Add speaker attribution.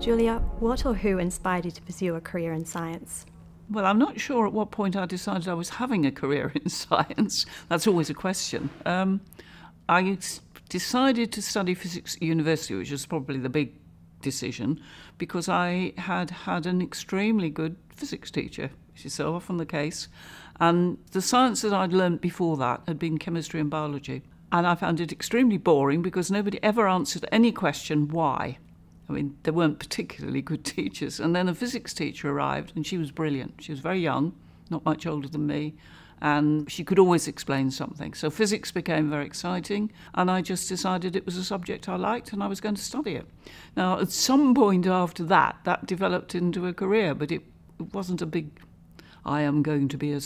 Speaker 1: Julia, what or who inspired you to pursue a career in science?
Speaker 2: Well, I'm not sure at what point I decided I was having a career in science. That's always a question. Um, I decided to study physics at university, which was probably the big decision, because I had had an extremely good physics teacher, which is so often the case. And the science that I'd learnt before that had been chemistry and biology. And I found it extremely boring because nobody ever answered any question why. I mean, there weren't particularly good teachers. And then a physics teacher arrived, and she was brilliant. She was very young, not much older than me, and she could always explain something. So physics became very exciting, and I just decided it was a subject I liked and I was going to study it. Now, at some point after that, that developed into a career, but it, it wasn't a big, I am going to be a